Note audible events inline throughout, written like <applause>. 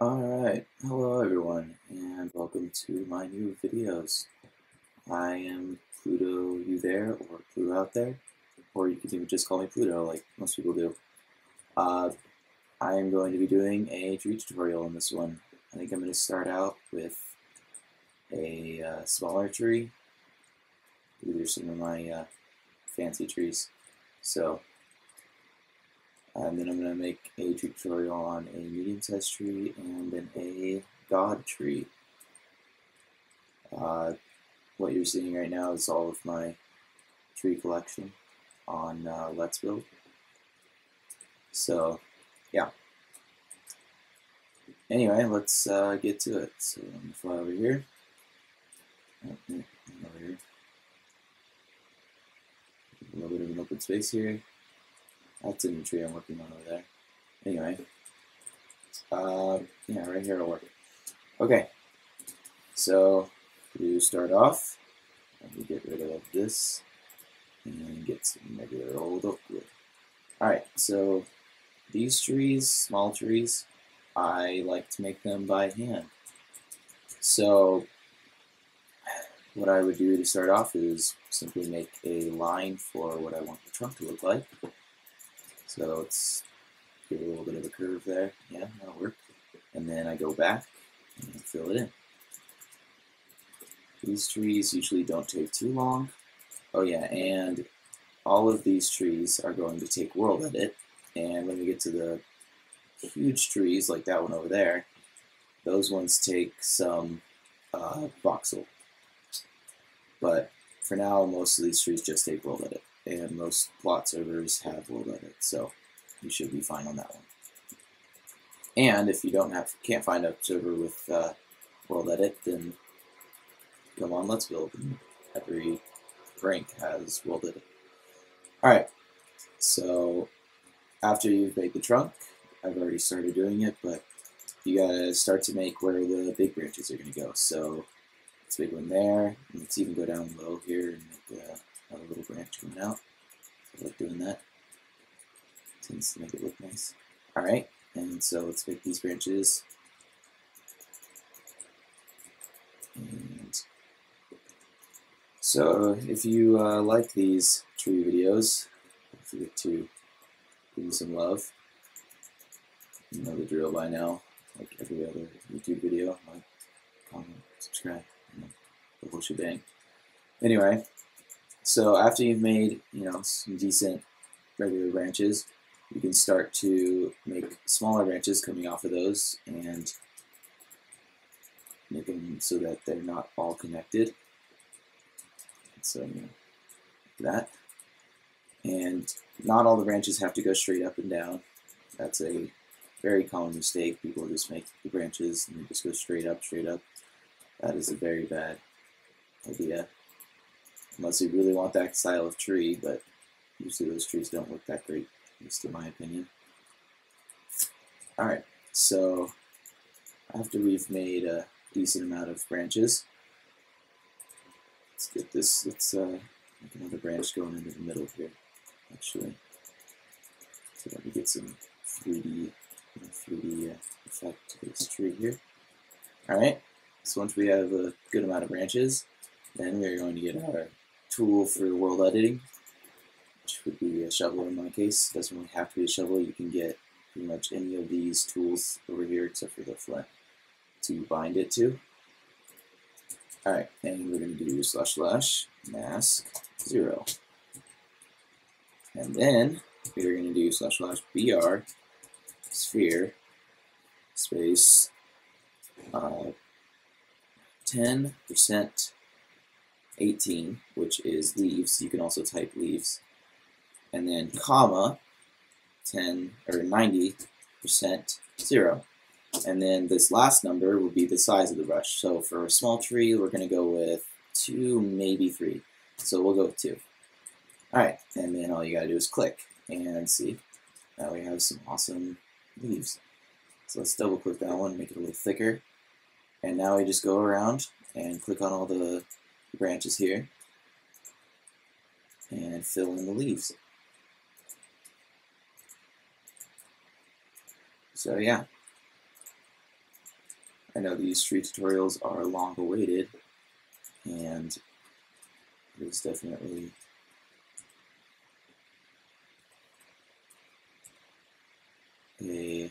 Alright, hello everyone, and welcome to my new videos. I am Pluto you there, or Pluto out there, or you can even just call me Pluto like most people do. Uh, I am going to be doing a tree tutorial in this one. I think I'm going to start out with a uh, smaller tree. These are some of my uh, fancy trees. So and then I'm going to make a tutorial on a medium-sized tree and then a god tree. Uh, what you're seeing right now is all of my tree collection on uh, Let's Build. So, yeah. Anyway, let's uh, get to it. So let me fly over here. Oh, over here. A little bit of an open space here. That's a new tree I'm working on over there. Anyway, uh, yeah, right here will work. Okay, so to start off, let me get rid of this and get some regular old oak wood. Alright, so these trees, small trees, I like to make them by hand. So what I would do to start off is simply make a line for what I want the trunk to look like. So give a little bit of a curve there. Yeah, that'll work. And then I go back and fill it in. These trees usually don't take too long. Oh yeah, and all of these trees are going to take World Edit. And when we get to the huge trees, like that one over there, those ones take some uh, voxel. But for now, most of these trees just take World Edit and most plot servers have World Edit, so you should be fine on that one. And if you don't have can't find a server with uh, World Edit, then come on, let's build. Every rank has World Edit. All right, so after you've made the trunk, I've already started doing it, but you gotta start to make where the big branches are gonna go. So let's make one there, and let's even go down low here and make uh, a coming out. I like doing that. Tends to make it look nice. Alright, and so let's make these branches. And so if you uh, like these tree videos, don't forget to give me some love. You know the drill by now, like every other YouTube video, like, comment, subscribe, you know, the whole shebang. Anyway, so after you've made, you know, some decent regular branches, you can start to make smaller branches coming off of those and make them so that they're not all connected. So, you know, that. And not all the branches have to go straight up and down. That's a very common mistake. People just make the branches and they just go straight up, straight up. That is a very bad idea unless you really want that style of tree, but usually those trees don't look that great, at least in my opinion. Alright, so after we've made a decent amount of branches, let's get this, let's uh, make another branch going into the middle here, actually, so that we get some 3D, 3D uh, effect to this tree here. Alright, so once we have a good amount of branches, then we're going to get our tool for world editing, which would be a shovel in my case. Doesn't really have to be a shovel. You can get pretty much any of these tools over here except for the flint to bind it to. Alright, and we're going to do slash slash mask 0. And then we're going to do slash slash br sphere space 10% uh, 18, which is leaves. You can also type leaves. And then comma 10 or 90% 0. And then this last number will be the size of the brush. So for a small tree, we're going to go with 2, maybe 3. So we'll go with 2. Alright, and then all you got to do is click and see. Now we have some awesome leaves. So let's double click that one, make it a little thicker. And now we just go around and click on all the branches here and fill in the leaves. So yeah, I know these tree tutorials are long awaited, and there's definitely a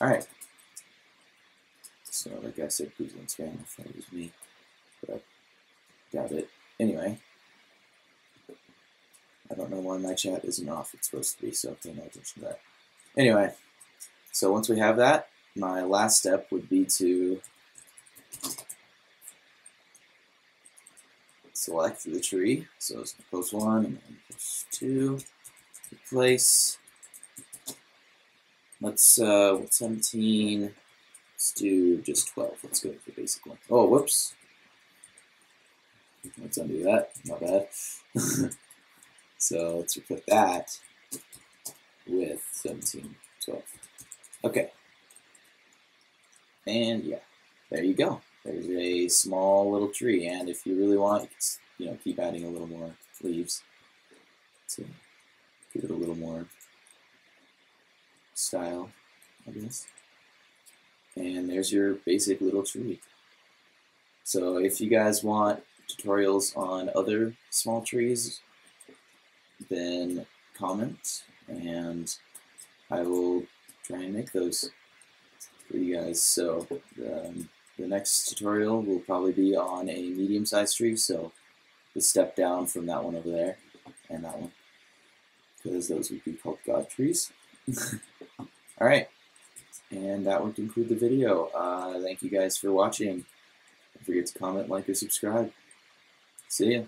Alright. So, like I said, please don't spam was me, but I it. Anyway, I don't know why my chat isn't off. It's supposed to be, so pay no attention to that. Anyway, so once we have that, my last step would be to select the tree. So it's post one and then post two. Replace. Let's uh, what 17? Let's do just 12. Let's go for basic one. Oh, whoops. Let's undo that. Not bad. <laughs> so let's replace that with 17, 12. Okay. And yeah, there you go. There's a small little tree, and if you really want, you know, keep adding a little more leaves to give it a little more style, I guess. And there's your basic little tree. So if you guys want tutorials on other small trees, then comment, and I will try and make those for you guys. So um, the next tutorial will probably be on a medium-sized tree, so the step down from that one over there and that one, because those would be called God trees. <laughs> All right, and that would conclude the video. Uh, thank you guys for watching. Don't forget to comment, like, or subscribe. See ya.